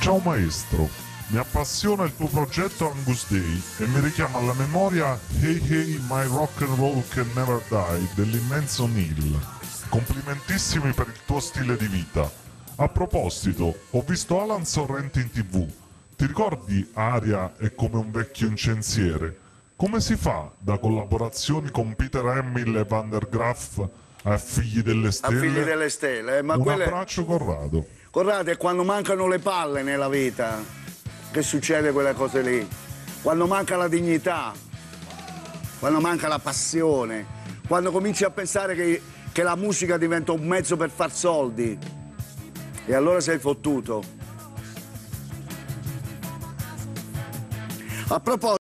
Ciao maestro, mi appassiona il tuo progetto Angus Day e mi richiama alla memoria Hey Hey My Rock and Roll Can Never Die dell'immenso Neil. Complimentissimi per il tuo stile di vita. A proposito, ho visto Alan Sorrenti in tv. Ti ricordi Aria è come un vecchio incensiere? Come si fa da collaborazioni con Peter Hamill e Van der Graaf a Figli delle A Stelle? figli delle stelle, eh, ma un quelle... abbraccio Corrado. Guardate, quando mancano le palle nella vita, che succede quelle cose lì? Quando manca la dignità, quando manca la passione, quando cominci a pensare che, che la musica diventa un mezzo per far soldi, e allora sei fottuto. A proposito,